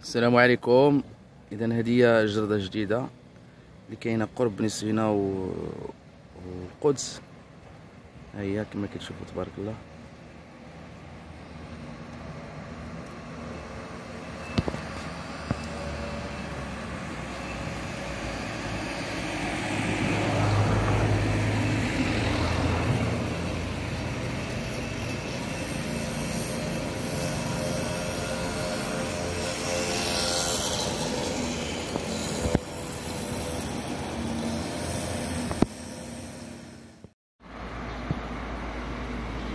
السلام عليكم. اذا هذه جردة جديدة اللي كاينة قرب بني سفينه و... والقدس. ها هي كما كتشوفوا تبارك الله.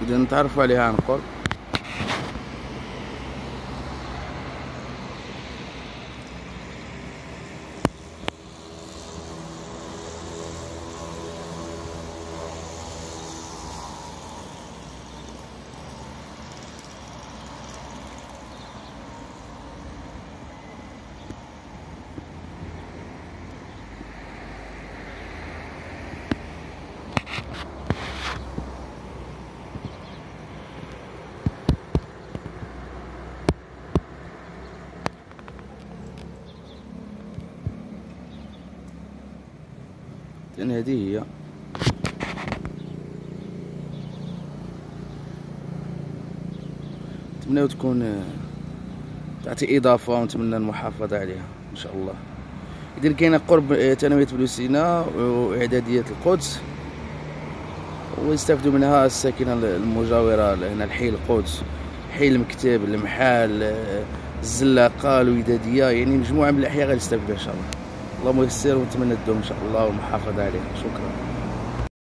اذا نتعرفوا عليها عن قرب. لأن هذه هي. نتمنى تكون آه، تعطي إضافة ونتمنى المحافظة عليها إن شاء الله. اذا كاينة قرب آه، ثانويه بلوسينا وإعدادية القدس. ويستافدوا منها الساكنة المجاورة هنا الحي القدس. حي المكتب المحال آه، الزلاقة الودادية يعني مجموعة من الأحياء غادي إن شاء الله. الله ميسر ونتمنى الدوم إن شاء الله والمحافظة عليه شكرا.